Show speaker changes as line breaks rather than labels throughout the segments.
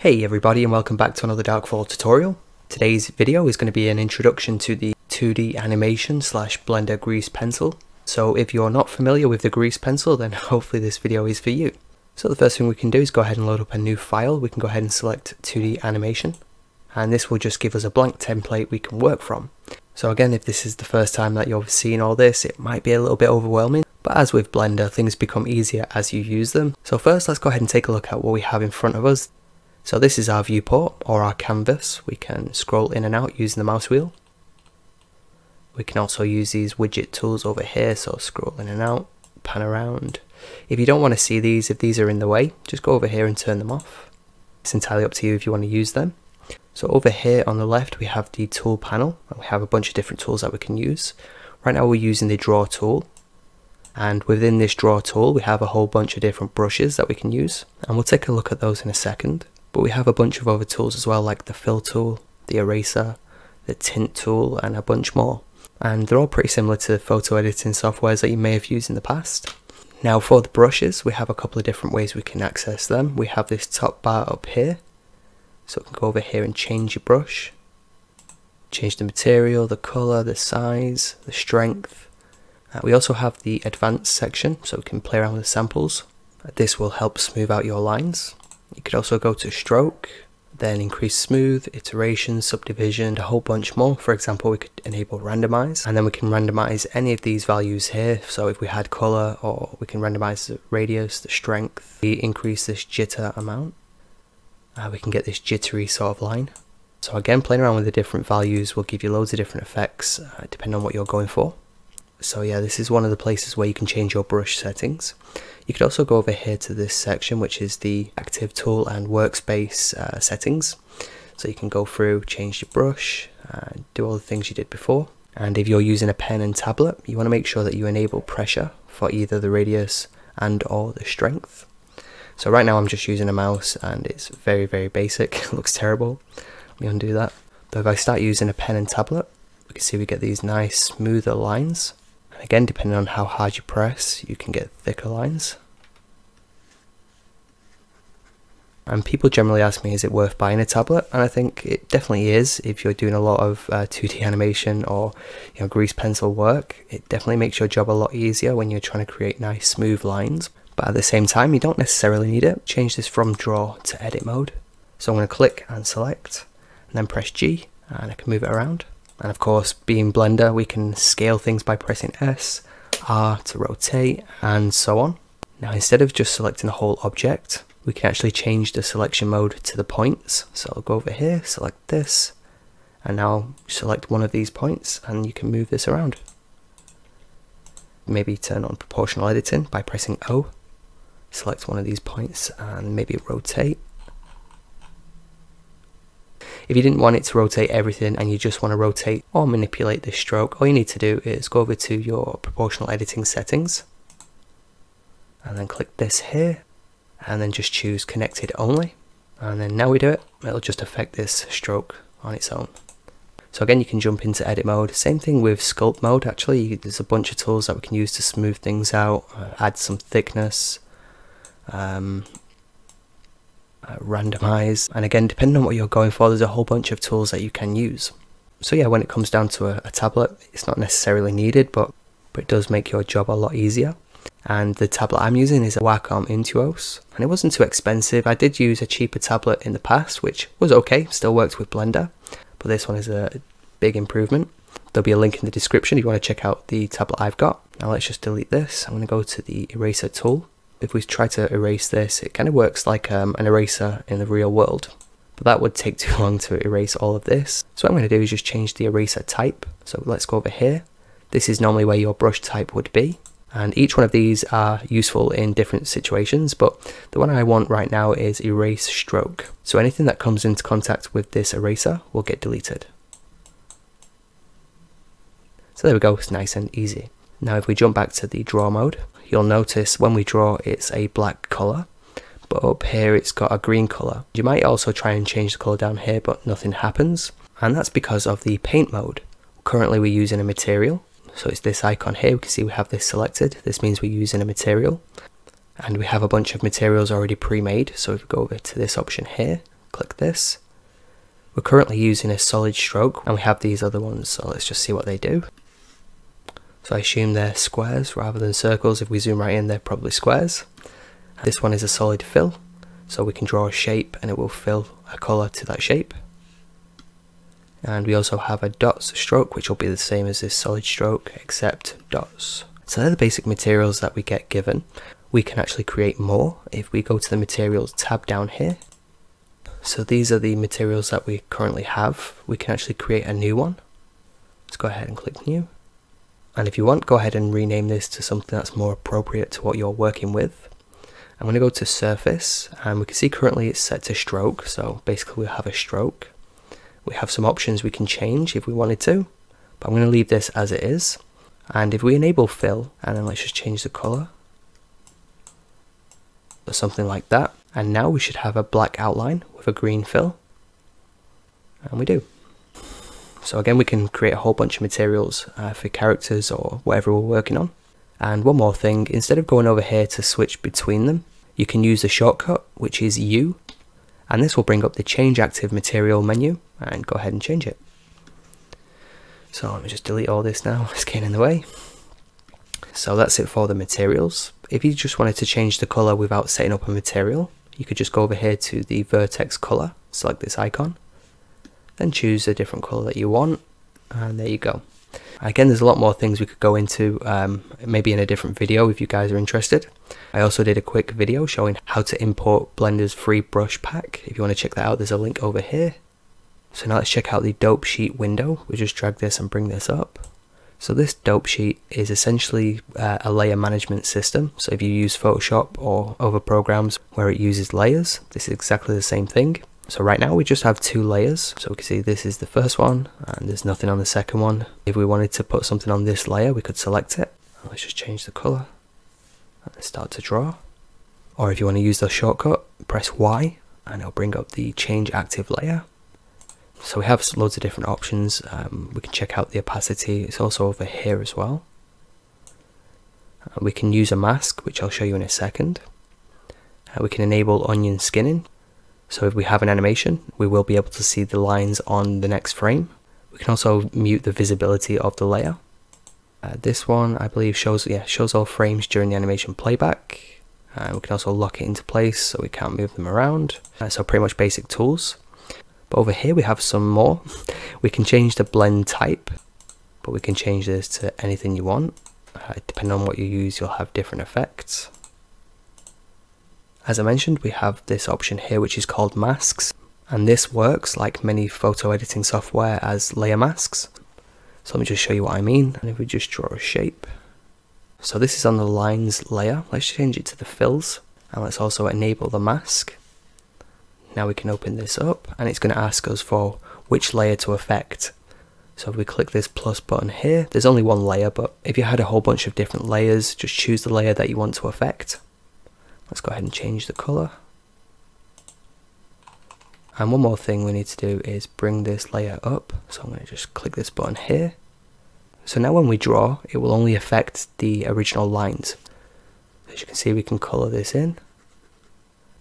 Hey everybody and welcome back to another Darkfall tutorial. Today's video is going to be an introduction to the 2D animation slash Blender grease pencil. So if you're not familiar with the grease pencil then hopefully this video is for you. So the first thing we can do is go ahead and load up a new file. We can go ahead and select 2D animation and this will just give us a blank template we can work from. So again if this is the first time that you're seeing all this it might be a little bit overwhelming but as with Blender things become easier as you use them. So first let's go ahead and take a look at what we have in front of us. So this is our viewport or our canvas. We can scroll in and out using the mouse wheel. We can also use these widget tools over here, so scroll in and out, pan around. If you don't want to see these, if these are in the way, just go over here and turn them off. It's entirely up to you if you want to use them. So over here on the left we have the tool panel and we have a bunch of different tools that we can use. Right now we're using the draw tool and within this draw tool we have a whole bunch of different brushes that we can use and we'll take a look at those in a second. But we have a bunch of other tools as well, like the fill tool, the eraser, the tint tool, and a bunch more. And they're all pretty similar to photo editing softwares that you may have used in the past. Now for the brushes, we have a couple of different ways we can access them. We have this top bar up here. So we can go over here and change your brush. Change the material, the colour, the size, the strength. Uh, we also have the advanced section, so we can play around with samples. This will help smooth out your lines. You could also go to stroke, then increase smooth, iteration, subdivision, a whole bunch more. For example, we could enable randomize, and then we can randomize any of these values here. So if we had color, or we can randomize the radius, the strength, we increase this jitter amount. Uh, we can get this jittery sort of line. So again, playing around with the different values will give you loads of different effects, uh, depending on what you're going for. So yeah, this is one of the places where you can change your brush settings. You could also go over here to this section, which is the active tool and workspace uh, settings. So you can go through, change your brush, uh, do all the things you did before. And if you're using a pen and tablet, you want to make sure that you enable pressure for either the radius and or the strength. So right now I'm just using a mouse and it's very, very basic. it looks terrible. Let me undo that. But if I start using a pen and tablet, we can see we get these nice smoother lines. Again, depending on how hard you press, you can get thicker lines. And people generally ask me, is it worth buying a tablet? And I think it definitely is if you're doing a lot of uh, 2D animation or you know grease pencil work. It definitely makes your job a lot easier when you're trying to create nice smooth lines. But at the same time, you don't necessarily need it. Change this from draw to edit mode. So I'm going to click and select, and then press G, and I can move it around. And of course, being Blender, we can scale things by pressing S, R to rotate, and so on. Now, instead of just selecting a whole object, we can actually change the selection mode to the points. So I'll go over here, select this, and now select one of these points, and you can move this around. Maybe turn on proportional editing by pressing O, select one of these points, and maybe rotate if you didn't want it to rotate everything and you just want to rotate or manipulate this stroke, all you need to do is go over to your proportional editing settings and then click this here and then just choose connected only. And then now we do it, it'll just affect this stroke on its own. So again, you can jump into edit mode. Same thing with sculpt mode, actually. There's a bunch of tools that we can use to smooth things out, uh, add some thickness, um, uh, randomize. And again, depending on what you're going for, there's a whole bunch of tools that you can use. So yeah, when it comes down to a, a tablet, it's not necessarily needed, but, but it does make your job a lot easier. And the tablet I'm using is a Wacom Intuos, and it wasn't too expensive. I did use a cheaper tablet in the past, which was okay, still worked with Blender, but this one is a big improvement. There'll be a link in the description if you want to check out the tablet I've got. Now let's just delete this. I'm going to go to the eraser tool if we try to erase this, it kind of works like um, an eraser in the real world. But that would take too long to erase all of this. So what I'm going to do is just change the eraser type. So let's go over here. This is normally where your brush type would be. And each one of these are useful in different situations, but the one I want right now is erase stroke. So anything that comes into contact with this eraser will get deleted. So there we go, it's nice and easy. Now if we jump back to the draw mode, you'll notice when we draw it's a black colour, but up here it's got a green colour. You might also try and change the colour down here, but nothing happens. And that's because of the paint mode. Currently we're using a material, so it's this icon here, we can see we have this selected. This means we're using a material. And we have a bunch of materials already pre-made, so if we go over to this option here, click this. We're currently using a solid stroke and we have these other ones, so let's just see what they do. So I assume they're squares rather than circles. If we zoom right in, they're probably squares. This one is a solid fill, so we can draw a shape and it will fill a colour to that shape. And we also have a dots stroke, which will be the same as this solid stroke, except dots. So they're the basic materials that we get given. We can actually create more if we go to the materials tab down here. So these are the materials that we currently have. We can actually create a new one. Let's go ahead and click new. And if you want, go ahead and rename this to something that's more appropriate to what you're working with. I'm going to go to surface and we can see currently it's set to stroke. So basically we have a stroke. We have some options we can change if we wanted to, but I'm going to leave this as it is. And if we enable fill, and then let's just change the color, or something like that. And now we should have a black outline with a green fill. And we do. So again, we can create a whole bunch of materials uh, for characters or whatever we're working on. And one more thing, instead of going over here to switch between them, you can use the shortcut, which is U, and this will bring up the change active material menu and go ahead and change it. So let me just delete all this now, it's getting in the way. So that's it for the materials. If you just wanted to change the color without setting up a material, you could just go over here to the vertex color, select this icon, then choose a different color that you want, and there you go. Again, there's a lot more things we could go into, um, maybe in a different video if you guys are interested. I also did a quick video showing how to import Blender's free brush pack. If you want to check that out, there's a link over here. So now let's check out the dope sheet window. We just drag this and bring this up. So this dope sheet is essentially uh, a layer management system. So if you use Photoshop or other programs where it uses layers, this is exactly the same thing. So right now we just have two layers. So we can see this is the first one and there's nothing on the second one. If we wanted to put something on this layer, we could select it. Let's just change the color and start to draw. Or if you want to use the shortcut, press Y and it'll bring up the change active layer. So we have loads of different options. Um, we can check out the opacity. It's also over here as well. Uh, we can use a mask, which I'll show you in a second. Uh, we can enable onion skinning, so if we have an animation, we will be able to see the lines on the next frame. We can also mute the visibility of the layer. Uh, this one, I believe, shows yeah shows all frames during the animation playback. Uh, we can also lock it into place so we can't move them around. Uh, so pretty much basic tools. But over here we have some more. We can change the blend type, but we can change this to anything you want. Uh, depending on what you use, you'll have different effects. As I mentioned, we have this option here which is called masks, and this works like many photo editing software as layer masks. So let me just show you what I mean, and if we just draw a shape. So this is on the lines layer, let's change it to the fills, and let's also enable the mask. Now we can open this up, and it's going to ask us for which layer to affect. So if we click this plus button here, there's only one layer, but if you had a whole bunch of different layers, just choose the layer that you want to affect. Let's go ahead and change the color. And one more thing we need to do is bring this layer up. So I'm going to just click this button here. So now when we draw, it will only affect the original lines. As you can see, we can color this in.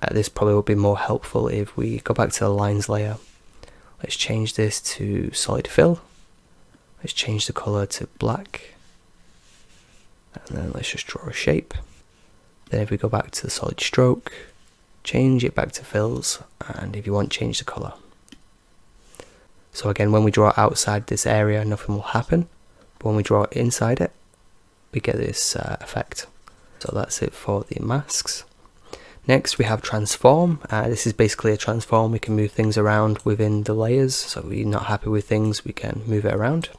Uh, this probably will be more helpful if we go back to the lines layer. Let's change this to solid fill. Let's change the color to black. And then let's just draw a shape. Then if we go back to the solid stroke, change it back to fills, and if you want, change the colour. So again, when we draw outside this area, nothing will happen. But when we draw inside it, we get this uh, effect. So that's it for the masks. Next we have transform. Uh, this is basically a transform. We can move things around within the layers. So if we're not happy with things, we can move it around.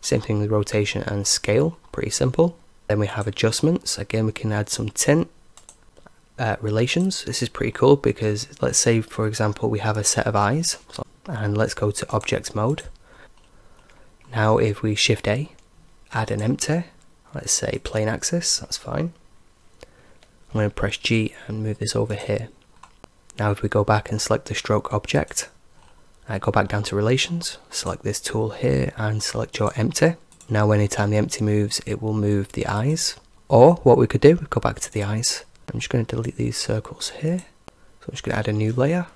Same thing with rotation and scale, pretty simple. Then we have adjustments. Again, we can add some tint. Uh, relations. This is pretty cool because let's say, for example, we have a set of eyes. And let's go to object mode. Now if we shift A, add an empty, let's say plane axis, that's fine. I'm going to press G and move this over here. Now if we go back and select the stroke object, uh, go back down to relations, select this tool here and select your empty. Now anytime the empty moves, it will move the eyes. Or what we could do, go back to the eyes. I'm just going to delete these circles here. So I'm just going to add a new layer.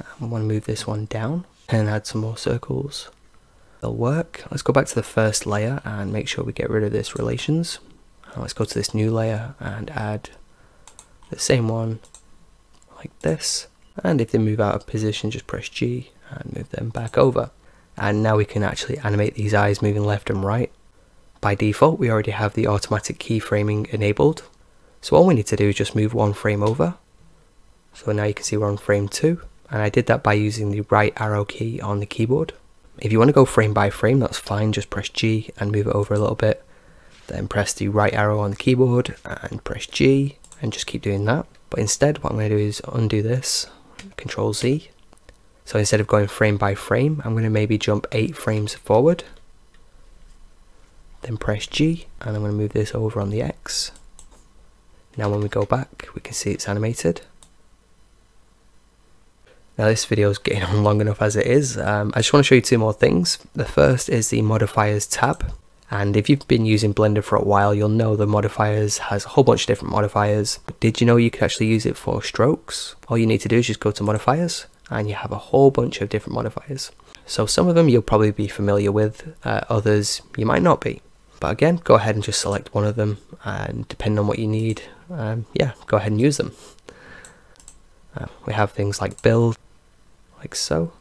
I want to move this one down and add some more circles. They'll work. Let's go back to the first layer and make sure we get rid of this relations. let's go to this new layer and add the same one like this. And if they move out of position, just press G and move them back over. And now we can actually animate these eyes moving left and right. By default, we already have the automatic keyframing enabled. So all we need to do is just move one frame over. So now you can see we're on frame two. And I did that by using the right arrow key on the keyboard. If you want to go frame by frame, that's fine. Just press G and move it over a little bit. Then press the right arrow on the keyboard and press G and just keep doing that. But instead, what I'm going to do is undo this, Control Z. So instead of going frame by frame, I'm going to maybe jump eight frames forward. Then press G and I'm going to move this over on the X. Now when we go back, we can see it's animated. Now this video is getting on long enough as it is. Um, I just want to show you two more things. The first is the modifiers tab. And if you've been using Blender for a while, you'll know the modifiers has a whole bunch of different modifiers. But did you know you could actually use it for strokes? All you need to do is just go to modifiers and you have a whole bunch of different modifiers. So some of them you'll probably be familiar with, uh, others you might not be. But again, go ahead and just select one of them and depending on what you need, um, yeah, go ahead and use them. Uh, we have things like build, like so.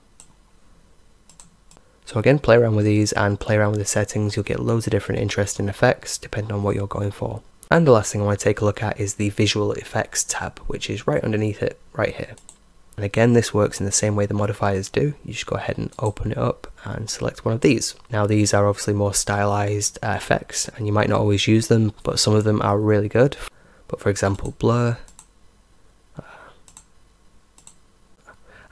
So again, play around with these and play around with the settings. You'll get loads of different interesting effects depending on what you're going for. And the last thing I want to take a look at is the visual effects tab, which is right underneath it, right here. And again, this works in the same way the modifiers do. You just go ahead and open it up and select one of these. Now these are obviously more stylized uh, effects and you might not always use them, but some of them are really good. But for example, blur,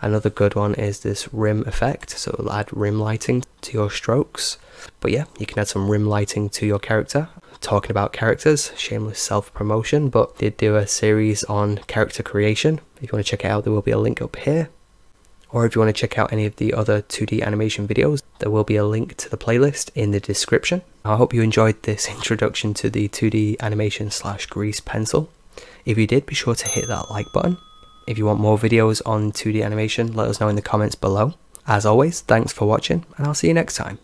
Another good one is this rim effect, so it'll add rim lighting to your strokes. But yeah, you can add some rim lighting to your character. Talking about characters, shameless self-promotion, but did do a series on character creation. If you want to check it out, there will be a link up here. Or if you want to check out any of the other 2D animation videos, there will be a link to the playlist in the description. I hope you enjoyed this introduction to the 2D animation slash grease pencil. If you did, be sure to hit that like button if you want more videos on 2D animation, let us know in the comments below. As always, thanks for watching, and I'll see you next time.